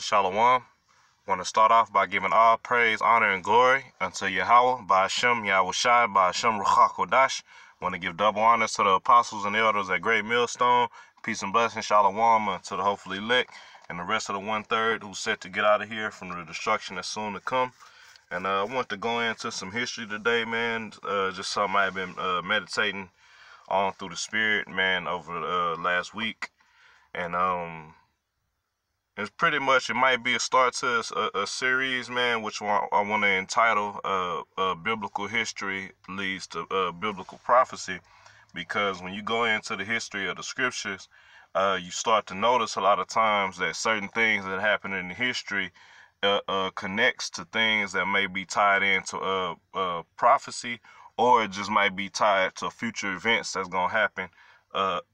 Shalom. Want to start off by giving all praise, honor, and glory unto Yahweh, by Hashem, Yahweh Shai, by Hashem Ruach Kodash. Want to give double honors to the apostles and elders at Great Millstone. Peace and blessing, Shalom, to the hopefully lit, and the rest of the one third who's set to get out of here from the destruction that's soon to come. And uh, I want to go into some history today, man. Uh, just something I've been uh, meditating on through the spirit, man, over uh, last week. And um, it's pretty much it might be a start to a, a series, man, which I, I want to entitle uh, uh, "Biblical History Leads to uh, Biblical Prophecy," because when you go into the history of the scriptures, uh, you start to notice a lot of times that certain things that happen in the history uh, uh, connects to things that may be tied into uh, prophecy, or it just might be tied to future events that's gonna happen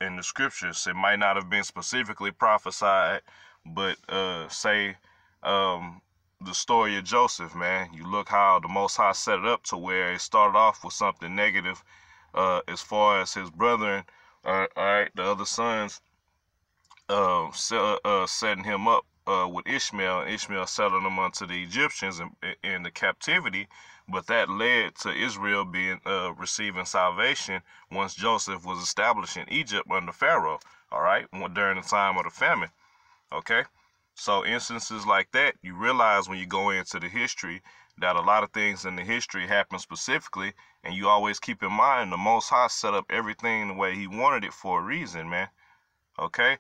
in the scriptures. It might not have been specifically prophesied but uh, say um, the story of Joseph, man, you look how the Most High set it up to where it started off with something negative uh, as far as his brethren, uh, all right, the other sons, uh, uh, setting him up uh, with Ishmael, and Ishmael selling him unto the Egyptians in, in the captivity. But that led to Israel being uh, receiving salvation once Joseph was established in Egypt under Pharaoh. All right, during the time of the famine. Okay? So instances like that, you realize when you go into the history that a lot of things in the history happen specifically, and you always keep in mind the Most High set up everything the way He wanted it for a reason, man. Okay?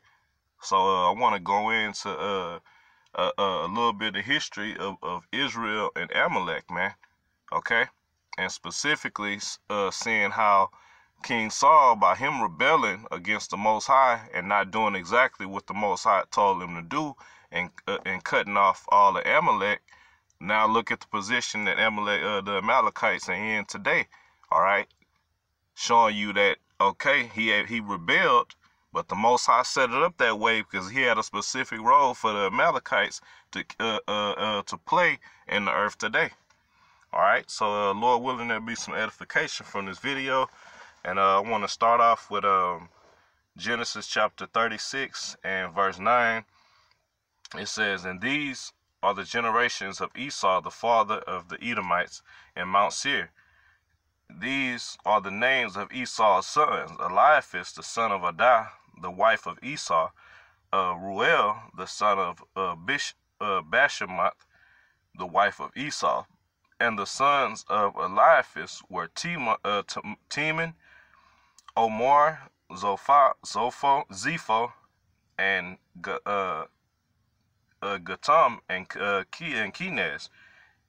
So uh, I want to go into uh, a, a, little bit of history of, of Israel and Amalek, man. Okay? And specifically uh, seeing how King Saul by him rebelling against the Most High and not doing exactly what the Most High told him to do and uh, and cutting off all the Amalek. Now look at the position that Amalek, uh, the Amalekites are in today. All right, showing you that okay, he had, he rebelled, but the Most High set it up that way because he had a specific role for the Amalekites to uh, uh, uh to play in the earth today. All right, so uh, Lord willing, there'll be some edification from this video. And uh, I want to start off with um, Genesis chapter 36 and verse 9. It says, And these are the generations of Esau, the father of the Edomites, in Mount Seir. These are the names of Esau's sons Eliphaz, the son of Adah, the wife of Esau, uh, Ruel, the son of uh, Bish, uh, Bashemoth, the wife of Esau. And the sons of Eliphaz were uh, Teman Omar, Zopha, Zopho, Zepho, and uh, uh, Gatam and uh, Ki and Kines,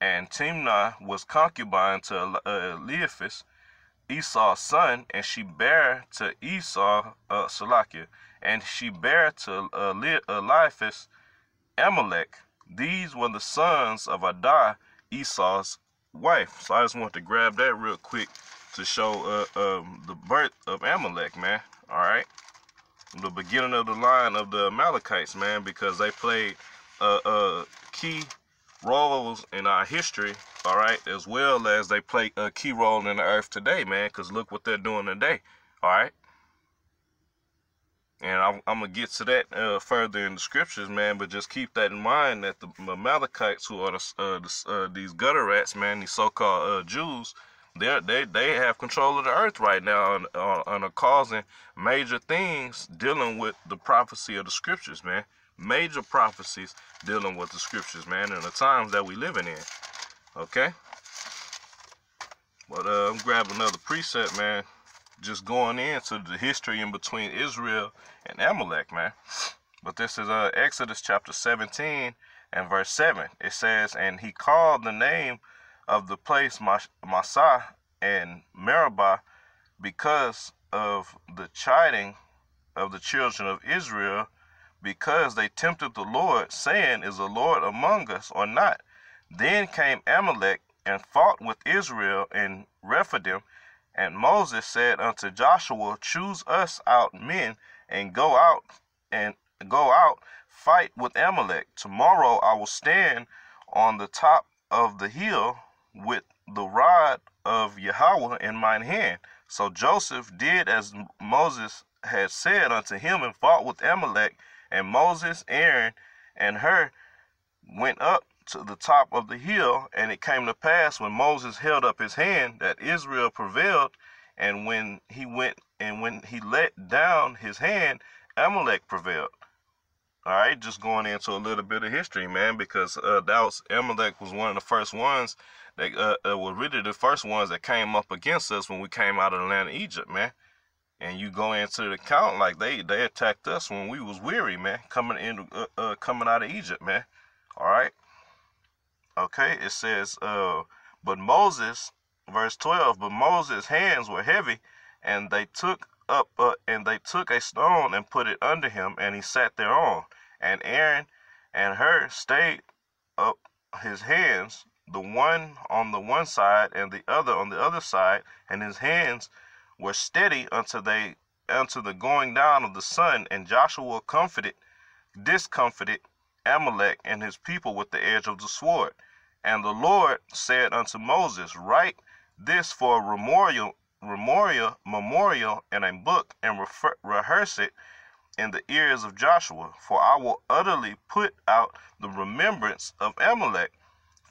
and Timnah was concubine to uh, Esau's son, and she bare to Esau uh, Salakia, and she bare to uh, Amalek. These were the sons of Adah, Esau's wife. So I just want to grab that real quick to show uh, um, the birth of Amalek, man. All right, the beginning of the line of the Amalekites, man, because they played uh, uh, key roles in our history. All right, as well as they play a key role in the earth today, man. Because look what they're doing today. All right. And I'm, I'm, gonna get to that uh, further in the scriptures, man. But just keep that in mind that the Amalekites, who are the, uh, the, uh, these gutter rats, man, these so-called uh, Jews, they they they have control of the earth right now and, uh, and are causing major things dealing with the prophecy of the scriptures, man. Major prophecies dealing with the scriptures, man, and the times that we living in. Okay. But uh, I'm grabbing another precept, man. Just going into the history in between Israel and Amalek, man. But this is uh, Exodus chapter 17 and verse 7. It says, And he called the name of the place Massah and Meribah because of the chiding of the children of Israel because they tempted the Lord, saying, Is the Lord among us or not? Then came Amalek and fought with Israel in Rephidim. And Moses said unto Joshua, Choose us out men and go out and go out, fight with Amalek. Tomorrow I will stand on the top of the hill with the rod of Yahweh in mine hand. So Joseph did as Moses had said unto him and fought with Amalek. And Moses, Aaron, and Hur went up to the top of the hill, and it came to pass when Moses held up his hand that Israel prevailed, and when he went and when he let down his hand, Amalek prevailed. All right, just going into a little bit of history, man, because uh, that was Amalek was one of the first ones that uh, uh, were really the first ones that came up against us when we came out of the land of Egypt, man. And you go into the account like they they attacked us when we was weary, man, coming in uh, uh, coming out of Egypt, man. All right. Okay, it says, uh, but Moses, verse twelve, but Moses' hands were heavy, and they took up uh, and they took a stone and put it under him, and he sat thereon. And Aaron and Hur stayed up his hands, the one on the one side and the other on the other side, and his hands were steady until they unto the going down of the sun. And Joshua comforted, discomfited Amalek and his people with the edge of the sword. And the Lord said unto Moses, Write this for a memorial memorial, memorial in a book and refer, rehearse it in the ears of Joshua, for I will utterly put out the remembrance of Amalek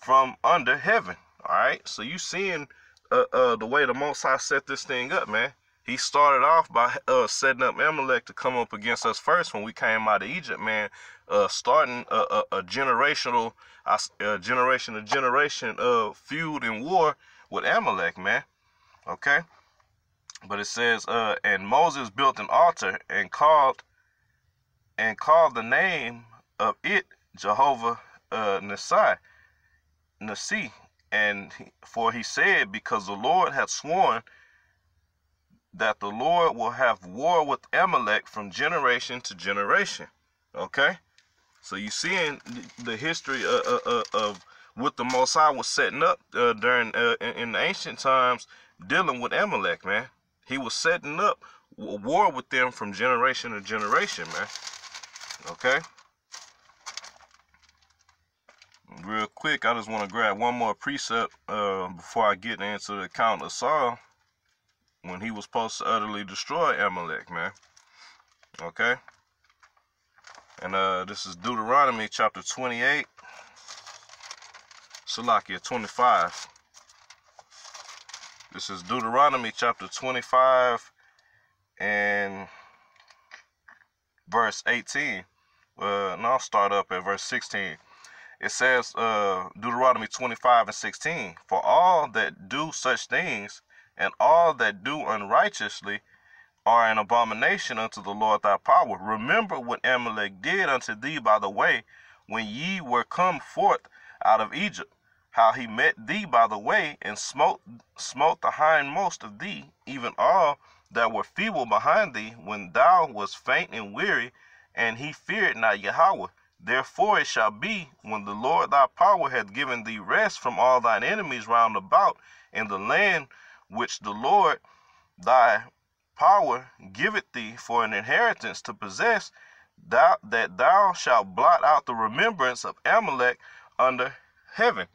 from under heaven. All right, so you seeing uh, uh, the way the Most High set this thing up, man. He started off by uh, setting up Amalek to come up against us first when we came out of Egypt, man. Uh, starting a, a, a generational, a generation to generation of feud and war with Amalek, man. Okay. But it says, uh, and Moses built an altar and called and called the name of it Jehovah uh, Nisai, Nasi, and he, for he said, because the Lord had sworn that the Lord will have war with Amalek from generation to generation. Okay, so you seeing the history of, uh, of, uh, uh, of what the Most High was setting up uh, during uh, in, in the ancient times, dealing with Amalek, man. He was setting up a war with them from generation to generation, man. Okay? Real quick, I just want to grab one more precept uh, before I get into the account of Saul when he was supposed to utterly destroy Amalek, man. Okay? And uh, this is Deuteronomy chapter 28, Salakia 25. This is Deuteronomy chapter 25 and verse 18. Uh, and I'll start up at verse 16. It says, uh, Deuteronomy 25 and 16, For all that do such things, and all that do unrighteously, are an abomination unto the Lord thy power. Remember what Amalek did unto thee by the way, when ye were come forth out of Egypt how he met thee by the way, and smote smote the hindmost of thee, even all that were feeble behind thee, when thou wast faint and weary, and he feared not Yahweh. Therefore it shall be, when the Lord thy power hath given thee rest from all thine enemies round about in the land which the Lord thy power giveth thee for an inheritance to possess, thou, that thou shalt blot out the remembrance of Amalek under heaven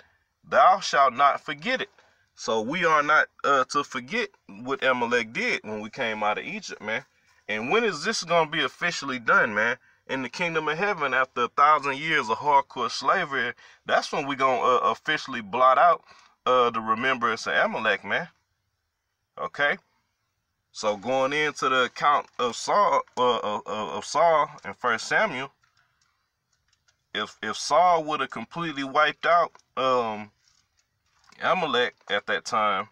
thou shalt not forget it. So we are not uh, to forget what Amalek did when we came out of Egypt, man. And when is this going to be officially done, man? In the kingdom of heaven, after a thousand years of hardcore slavery, that's when we're going to uh, officially blot out uh, the remembrance of Amalek, man. Okay? So going into the account of Saul, uh, of, Saul in First Samuel, if if Saul would have completely wiped out um, Amalek at that time,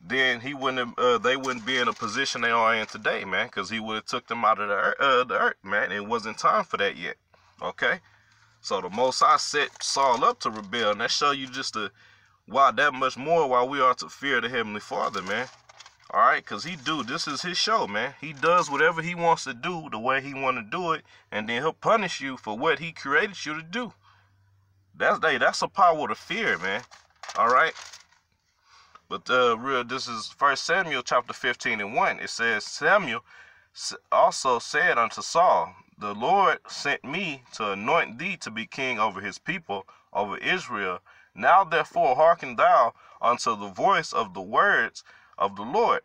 then he wouldn't have, uh, they wouldn't be in a position they are in today, man, because he would have took them out of the earth, uh, the earth, man. It wasn't time for that yet. Okay, so the Most High set Saul up to rebel, and that show you just the why that much more why we are to fear the Heavenly Father, man. All right, because he do, this is his show, man. He does whatever he wants to do the way he want to do it, and then he'll punish you for what he created you to do. That's they. That's a power to fear, man. All right. But uh, real, this is First Samuel chapter 15 and 1. It says, Samuel also said unto Saul, The Lord sent me to anoint thee to be king over his people, over Israel. Now therefore hearken thou unto the voice of the words of the Lord.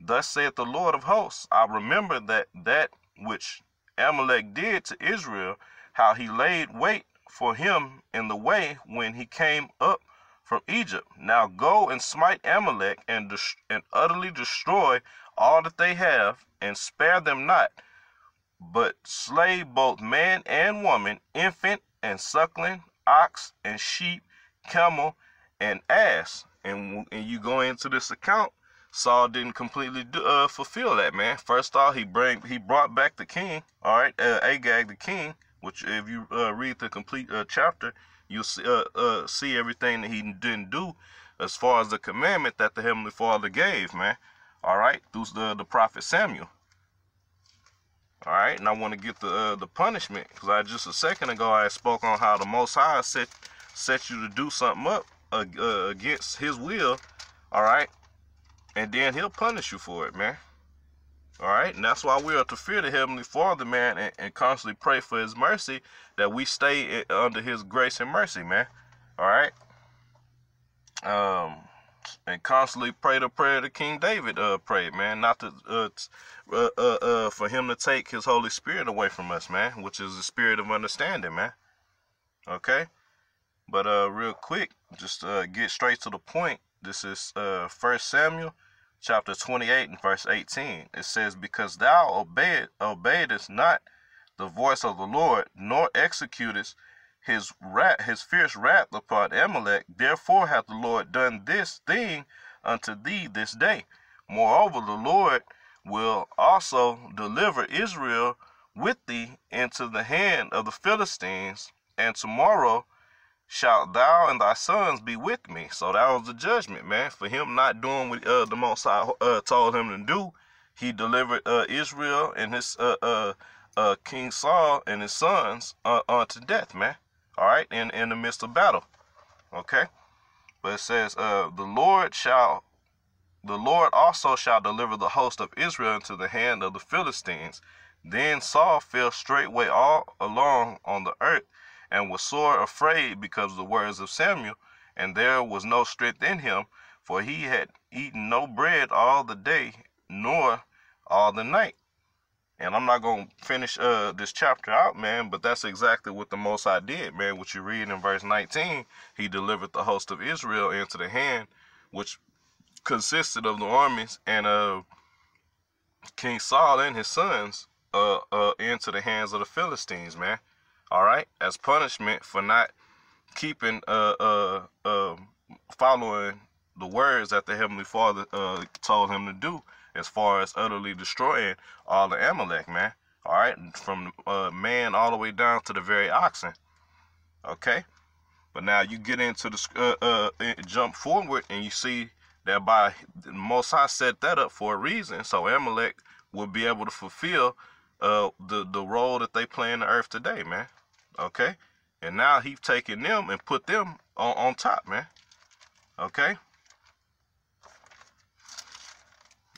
Thus saith the Lord of hosts, I remember that that which Amalek did to Israel, how he laid wait for him in the way when he came up from Egypt. Now go and smite Amalek and, des- and utterly destroy all that they have, and spare them not, but slay both man and woman, infant and suckling, ox and sheep, camel and ass. And, and you go into this account, Saul didn't completely do, uh, fulfill that, man. First off, he bring he brought back the king, all right, uh, Agag the king, which if you uh, read the complete uh, chapter, you'll see, uh, uh, see everything that he didn't do as far as the commandment that the Heavenly Father gave, man. All right, through the, the prophet Samuel. All right, and I want to get the uh, the punishment because I just a second ago I spoke on how the Most High set set you to do something up uh, against His will. All right, and then He'll punish you for it, man. All right, and that's why we are to fear the Heavenly Father, man, and, and constantly pray for His mercy that we stay under His grace and mercy, man. All right. Um, and constantly pray the prayer that King David uh prayed, man, not to uh, uh, uh, uh, for him to take his Holy Spirit away from us, man, which is the spirit of understanding, man. Okay, but uh, real quick, just uh, get straight to the point. This is uh First Samuel, chapter twenty-eight and verse eighteen. It says, "Because thou obeyed obeyedest not the voice of the Lord, nor executest." his wrath, his fierce wrath upon Amalek. Therefore hath the Lord done this thing unto thee this day. Moreover, the Lord will also deliver Israel with thee into the hand of the Philistines, and tomorrow shalt thou and thy sons be with me. So that was the judgment, man, for him not doing what uh, the Most High uh, told him to do. He delivered uh, Israel and his uh, uh, uh, King Saul and his sons unto death, man all right, in, in the midst of battle. Okay? But it says, the Lord shall the Lord also shall deliver the host of Israel into the hand of the Philistines. Then Saul fell straightway all along on the earth, and was sore afraid because of the words of Samuel, and there was no strength in him, for he had eaten no bread all the day, nor all the night. And I'm not going to finish uh, this chapter out, man, but that's exactly what the Most High did, man. What you read in verse 19, he delivered the host of Israel into the hand, which consisted of the armies and uh, King Saul and his sons uh, uh, into the hands of the Philistines, man. All right, as punishment for not keeping, uh, uh, uh, following the words that the Heavenly Father uh, told him to do as far as utterly destroying all the Amalek, man. All right, from uh, man all the way down to the very oxen. Okay, but now you get into the uh, uh, jump forward and you see that by Most High set that up for a reason, so Amalek will be able to fulfill uh, the the role that they play in the earth today, man. Okay, and now he's taken them and put them on on top, man. Okay?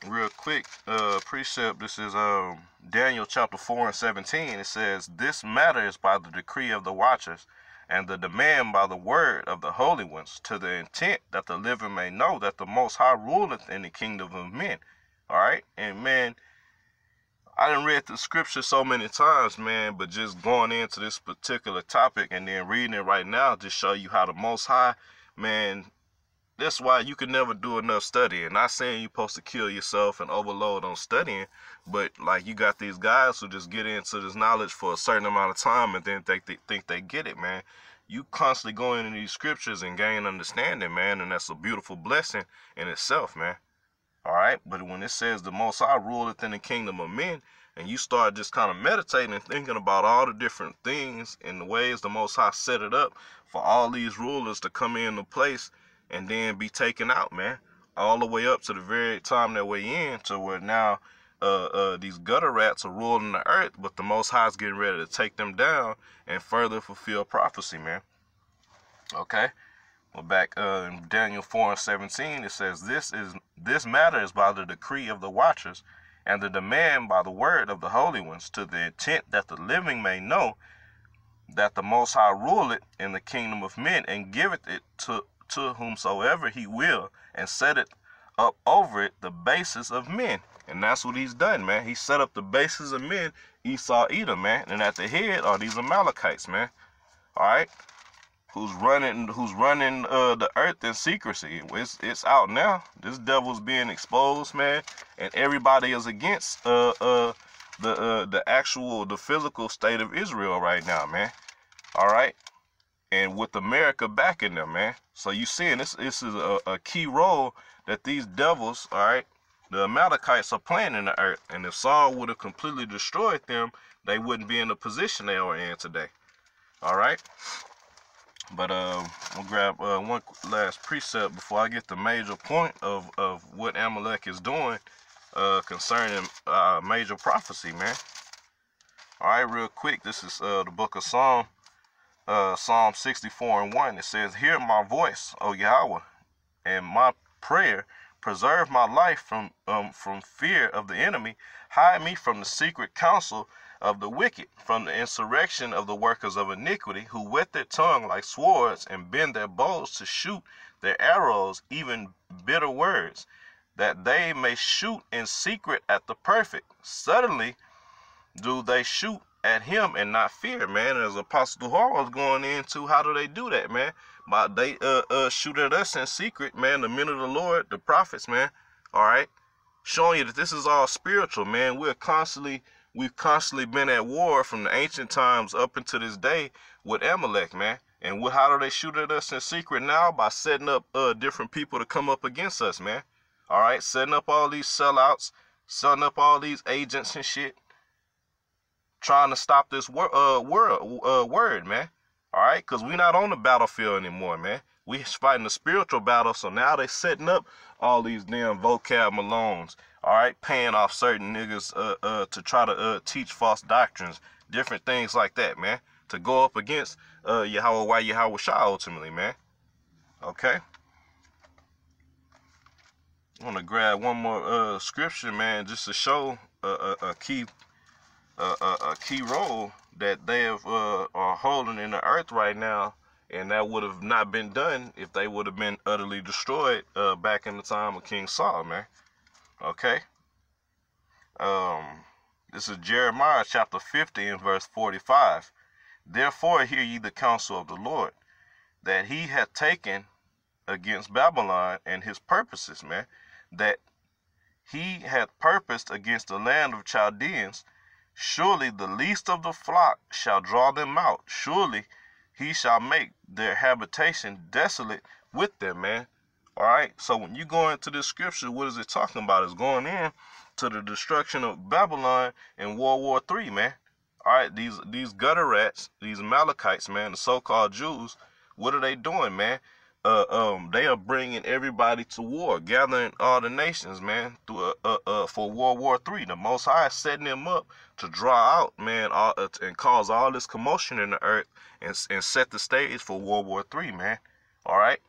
Real quick uh precept this is um daniel chapter 4 and 17 it says this matter is by the decree of the watchers and the demand by the word of the holy ones to the intent that the living may know that the most high ruleth in the kingdom of men. All right? And man i didn't read the scripture so many times man but just going into this particular topic and then reading it right now just show you how the most high man that's why you can never do enough studying. Not saying you're supposed to kill yourself and overload on studying, but like you got these guys who just get into this knowledge for a certain amount of time and then think they think they get it, man. You constantly go into these scriptures and gain understanding, man, and that's a beautiful blessing in itself, man. All right, but when it says the Most High ruleth in the kingdom of men, and you start just kind of meditating and thinking about all the different things and the ways the Most High set it up for all these rulers to come into place and then be taken out, man. All the way up to the very time that we're in to where now uh, uh, these gutter rats are ruling the earth, but the Most High is getting ready to take them down and further fulfill prophecy, man. Okay. Back uh, in Daniel 4 and 17, it says, This is this matter is by the decree of the watchers, and the demand by the word of the holy ones, to the intent that the living may know that the Most High ruleth in the kingdom of men, and giveth it to to whomsoever he will, and set it up over it the basis of men. And that's what he's done, man. He set up the basis of men, Esau, Edom, man. And at the head are these Amalekites, man. All right, who's running who's running uh, the earth in secrecy. It's it's out now. This devil's being exposed, man, and everybody is against uh uh the uh the actual the physical state of Israel right now, man. All right, and with America backing them, man. So you seeing this this is a, a key role that these devils, all right, the Amalekites are playing in the earth. And if Saul would have completely destroyed them, they wouldn't be in the position they are in today. All right. But uh, we'll grab uh, one last precept before I get the major point of, of what Amalek is doing uh, concerning uh, major prophecy, man. All right, real quick. This is uh, the book of Psalm, uh, Psalm 64 and 1. It says, Hear my voice, O Yahweh, and my prayer. Preserve my life from, um, from fear of the enemy. Hide me from the secret counsel of the wicked, from the insurrection of the workers of iniquity, who wet their tongue like swords and bend their bows to shoot their arrows, even bitter words, that they may shoot in secret at the perfect. Suddenly do they shoot at him and not fear, man. As Apostle Hall was going into, how do they do that, man? By they uh uh shoot at us in secret, man. The men of the Lord, the prophets, man. All right, showing you that this is all spiritual, man. We're constantly we've constantly been at war from the ancient times up until this day with Amalek, man. And what, how do they shoot at us in secret now? By setting up uh, different people to come up against us, man. All right, setting up all these sellouts, setting up all these agents and shit, trying to stop this wor- uh, word, uh, word, man. All right, because we're not on the battlefield anymore, man. We fighting the spiritual battle, so now they setting up all these damn Vocab Malones, all right, paying off certain niggas uh, uh, to try to uh, teach false doctrines, different things like that, man, to go up against uh, Yahweh, why Yahweh Shah ultimately, man. Okay. I want to grab one more uh, scripture, man, just to show a, a, a key a, a, key role that they have, uh, are holding in the earth right now, and that would have not been done if they would have been utterly destroyed uh, back in the time of King Saul, man. Okay. Um, this is Jeremiah chapter 50 and verse 45. Therefore hear ye the counsel of the Lord, that he hath taken against Babylon and his purposes, man, that he hath purposed against the land of Chaldeans. Surely the least of the flock shall draw them out. Surely he shall make their habitation desolate with them, man. All right. So when you go into this scripture, what is it talking about? It's going in to the destruction of Babylon in World War Three, man. All right. These these gutter rats, these Amalekites, man, the so-called Jews. What are they doing, man? Uh, um, they are bringing everybody to war, gathering all the nations, man, through uh, uh, uh for World War Three. The Most High is setting them up to draw out, man, all, uh, and cause all this commotion in the earth and and set the stage for World War Three, man. All right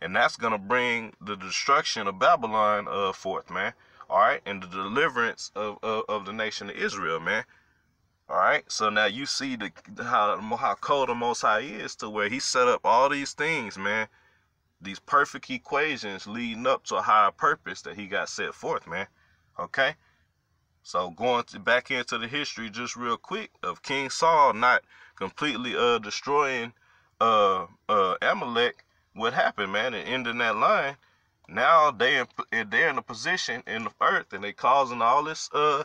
and that's gonna bring the destruction of Babylon uh, forth, man. All right, and the deliverance of, of, of the nation of Israel, man. All right, so now you see the how how cold the Most High is to where He set up all these things, man. These perfect equations leading up to a higher purpose that He got set forth, man. Okay, so going to back into the history just real quick of King Saul not completely uh destroying uh uh Amalek what happened, man, and ending that line, now they in, they're in a position in the earth and they causing all this uh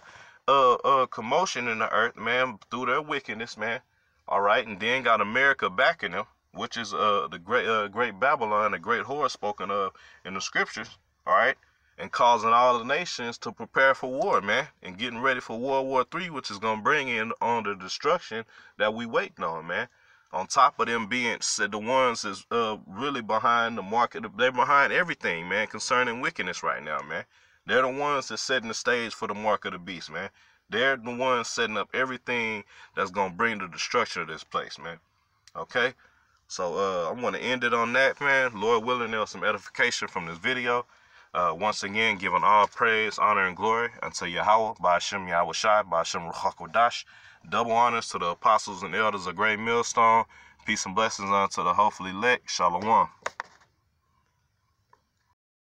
uh uh commotion in the earth, man, through their wickedness, man. All right, and then got America backing them, which is uh the great uh great Babylon, the great whore spoken of in the scriptures. All right, and causing all the nations to prepare for war, man, and getting ready for World War Three, which is gonna bring in on the destruction that we waiting on, man on top of them being the ones that's uh, really behind the market, they're behind everything, man, concerning wickedness right now, man. They're the ones that's setting the stage for the mark of the beast, man. They're the ones setting up everything that's gonna bring the destruction of this place, man. Okay? So uh, I want to end it on that, man. Lord willing, there's some edification from this video. Uh, once again, giving all praise, honor, and glory unto Yahweh, by Hashem Yahweh Shai, by Hashem Ruach Double honors to the apostles and elders of Great Millstone. Peace and blessings unto the hopefully elect. Shalom.